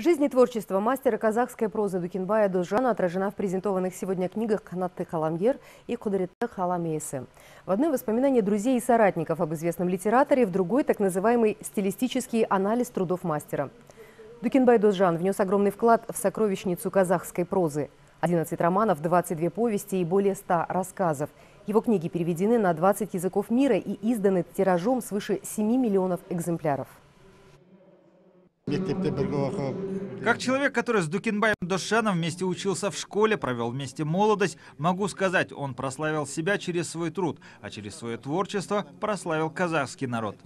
Жизнь и творчество мастера казахской прозы Дукенбая Досжана отражена в презентованных сегодня книгах «Қанатты қаламгер» и «Құдіретті қалам иесі». В одной воспоминания друзей и соратников об известном литераторе, в другой – так называемый стилистический анализ трудов мастера. Дукенбай Досжан внес огромный вклад в сокровищницу казахской прозы. 11 романов, 22 повести и более 100 рассказов. Его книги переведены на 20 языков мира и изданы тиражом свыше 7 миллионов экземпляров. Как человек, который с Дукинбаем Дошаном вместе учился в школе, провел вместе молодость, могу сказать, он прославил себя через свой труд, а через свое творчество прославил казахский народ.